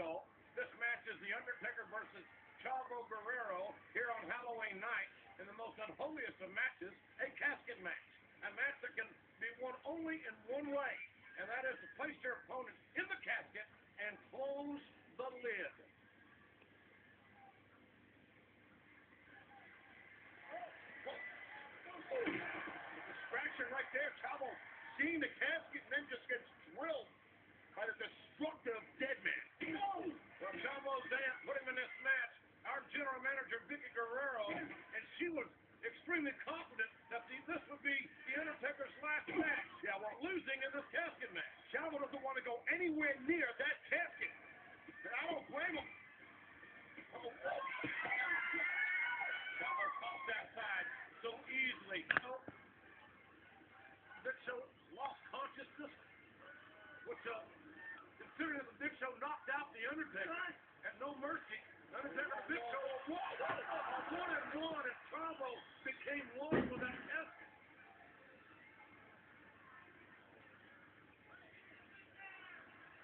Show. This match is The Undertaker versus Chavo Guerrero here on Halloween night in the most unholiest of matches, a casket match. A match that can be won only in one way, and that is to place your opponent in the casket and close the lid. Distraction right there. Chavo seeing the casket and then just gets drilled by the destructive dead Chavo's there, put him in this match. Our general manager, Vickie Guerrero, and she was extremely confident that the, this would be The Undertaker's last match. Yeah, well, losing in this casket match. Chavo doesn't want to go anywhere near that casket. And I don't blame him. Oh, Chavo caught that side so easily. So, Big Show lost consciousness, which, uh, considering that the Big Show knocked out The Undertaker at No Mercy, Undertaker and Big Show were one, one and one, and Chavo became one with that casket.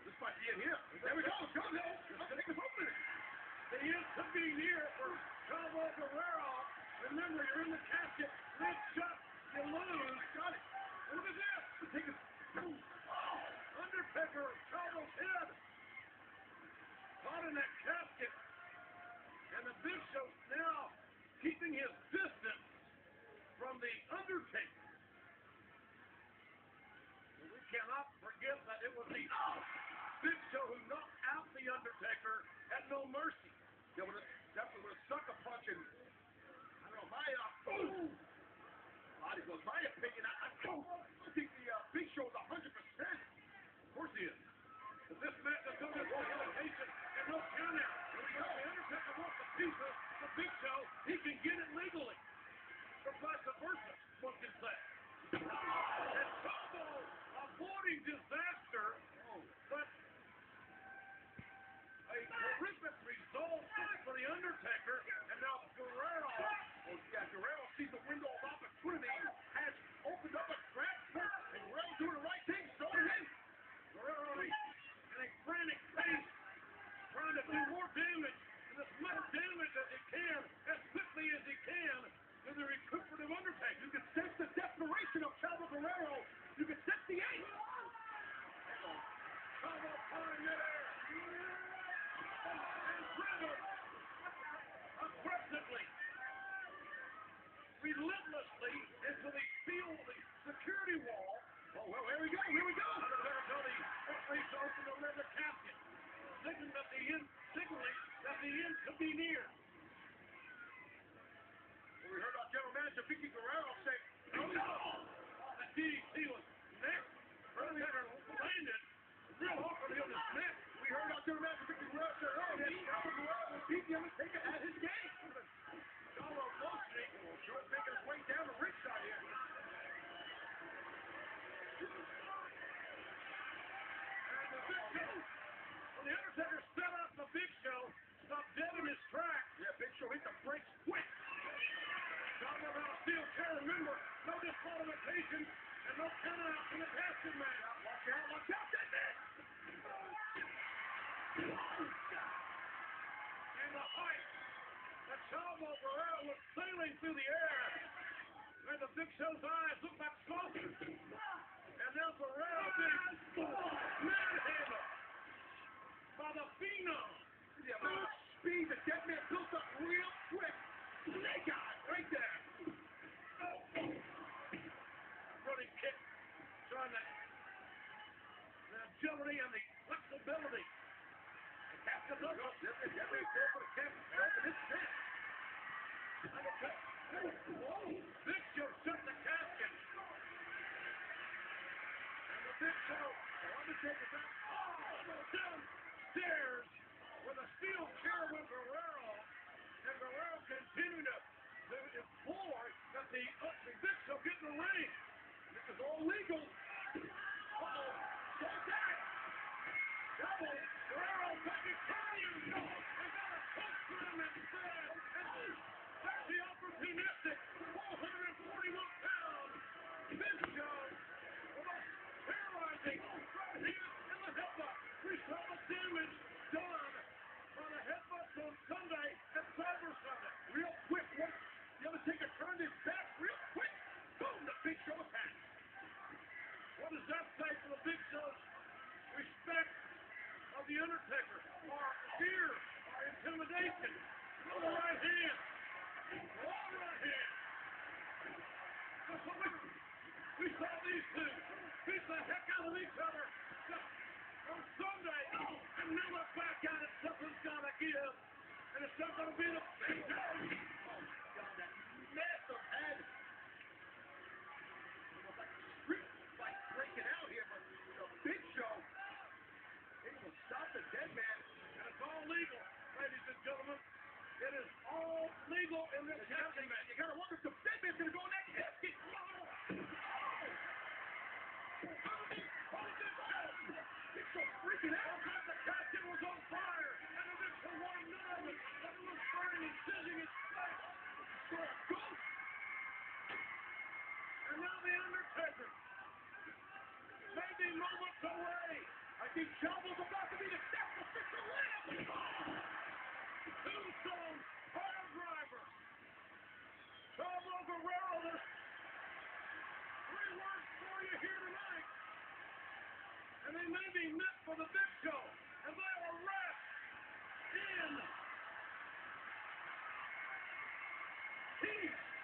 This might be it here. There we go. Go, go. Let's. The end could be near for Chavo Guerrero. Remember, you're in the casket. Lid shut. From the Undertaker. And we cannot forget that it was the Big Show who knocked out the Undertaker at No Mercy. That would have, that would have sucker punching. I Versa, one can say. And Chavo avoiding disaster, but a horrific result for the Undertaker, relentlessly into the steel, the security wall. Oh, well, here we go, here we go. Tell the to open the leather casket, signaling that the end, signaling that the end could be near. Well, we heard our general manager, Vickie Guerrero, say, no, no. Oh, that DDT was next. Undertaker landed real awkwardly on his neck. We heard our general manager, Vickie Guerrero, say, no disqualification and no count out in the casket match. Watch out, watch out, that man! And the height that Chavo Guerrero was sailing through the air, and the Big Show's eyes looked like saucers. And now Guerrero being manhandled by the Phenom. The speed that that man built up real quick. Agility and the flexibility. The captain it. Every, every go for the captain. Open his neck. Big Show shut the casket. And the Big Show, the Undertaker's out. Oh, downstairs with a steel chair with Guerrero. And Guerrero continued to, to implore that the, uh, the Big get in the ring. This is all legal. What does that say for the Big Show's respect of the Undertaker, Our fear, our intimidation? Throw the right hand. Throw the right hand. That's what we, we saw these two beat the heck out of each other on Sunday, and now look back at it. Something's got to give, and it's not going to be the Big Show. Away. I think Shelby's about to be the sacrificial lamb. Tombstone, Piledriver. Chavo Guerrero, there's three words for you here tonight. And they may be meant for the show. And they are wrapped in peace.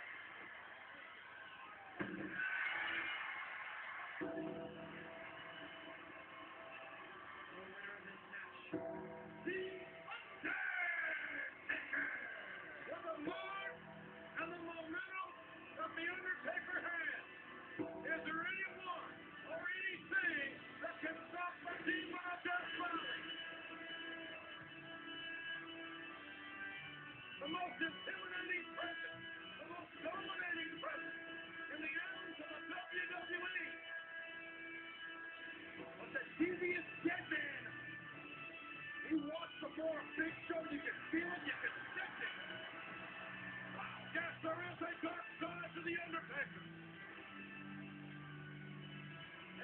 The most intimidating presence, the most dominating presence in the annals of the WWE. But the devious dead man, he wants some more big show. You can feel it, you can sense it. Yes, there is a dark side to the Undertaker.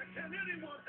And can anyone?